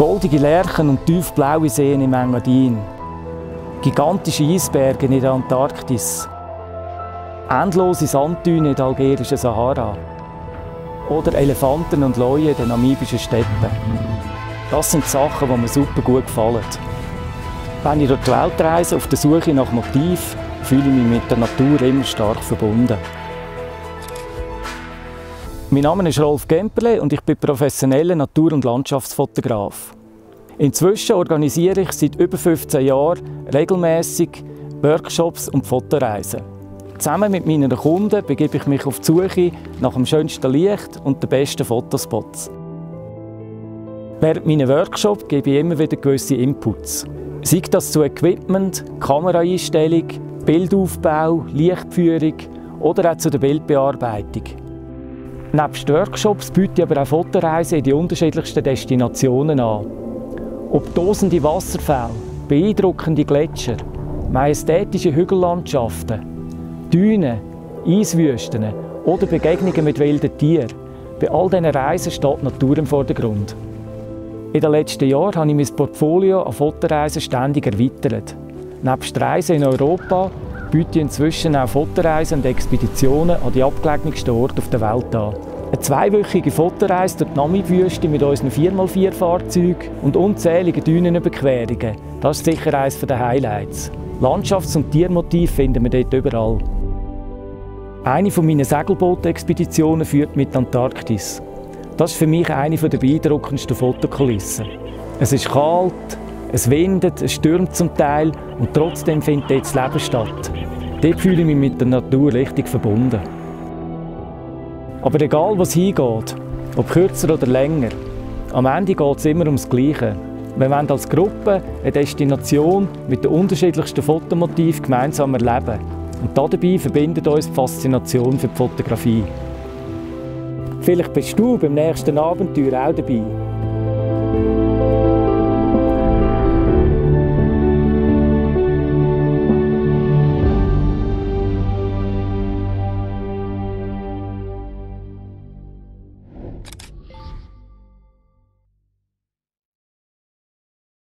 Goldige Lerchen und tiefblaue Seen im Engadin. Gigantische Eisberge in der Antarktis. Endlose Sanddünen in der algerischen Sahara. Oder Elefanten und Leuen in den namibischen Steppen. Das sind Sachen, die mir super gut gefallen. Wenn ich durch die Welt reise, auf der Suche nach Motiv, fühle ich mich mit der Natur immer stark verbunden. Mein Name ist Rolf Gemperle und ich bin professioneller Natur- und Landschaftsfotograf. Inzwischen organisiere ich seit über 15 Jahren regelmäßig Workshops und Fotoreisen. Zusammen mit meinen Kunden begebe ich mich auf die Suche nach dem schönsten Licht und den besten Fotospots. Während meiner Workshops gebe ich immer wieder gewisse Inputs. Sei das zu Equipment, Kameraeinstellung, Bildaufbau, Lichtführung oder auch zu der Bildbearbeitung. Neben Workshops biete ich aber auch Fotoreisen in die unterschiedlichsten Destinationen an. Ob tosende Wasserfälle, beeindruckende Gletscher, majestätische Hügellandschaften, Dünen, Eiswüsten oder Begegnungen mit wilden Tieren, bei all diesen Reisen steht Natur im Vordergrund. In den letzten Jahren habe ich mein Portfolio an Fotoreisen ständig erweitert. Neben Reisen in Europa biete inzwischen auch Fotoreisen und Expeditionen an die abgelegensten Orte auf der Welt an. Eine zweiwöchige Fotoreise durch die Namibwüste mit unseren 4x4-Fahrzeugen und unzähligen Dünenüberquerungen, das ist sicher eines der Highlights. Landschafts- und Tiermotive finden wir dort überall. Eine meiner Segelboot-Expeditionen führt mit Antarktis. Das ist für mich eine der beeindruckendsten Fotokulissen. Es ist kalt, es windet, es stürmt zum Teil und trotzdem findet dort das Leben statt. Dort fühle ich mich mit der Natur richtig verbunden. Aber egal, was hingeht, ob kürzer oder länger, am Ende geht es immer ums Gleiche. Wir wollen als Gruppe eine Destination mit den unterschiedlichsten Fotomotiven gemeinsam erleben. Und dabei verbindet uns die Faszination für die Fotografie. Vielleicht bist du beim nächsten Abenteuer auch dabei.